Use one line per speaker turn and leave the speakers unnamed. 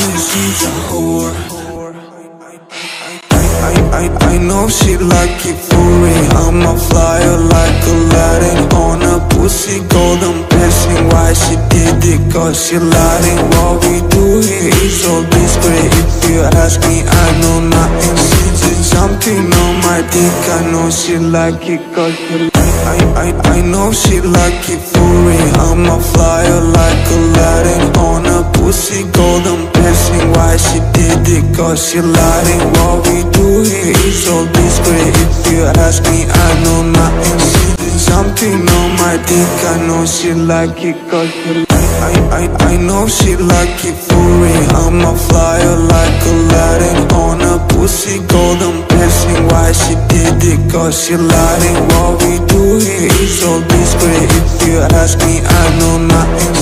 she's a whore I, know she like it for me I'm a flyer like Aladdin On a pussy golden blessing Why she did it cause she lied. What we do here is all discreet. If you ask me I know nothing. She just jumping on my dick. I know she like it cause she I, I, I know she like it for me I'm a flyer like Pussy golden blessing Why she did it cause she lied What we do here is all discreet. If you ask me I know nothing. She just jumping on my dick. I know she like it cause she I, I, I know she like it for me I'm a flyer like Aladdin On a pussy golden blessing Why she did it cause she lied What we do here is all discreet. If you ask me I know nothing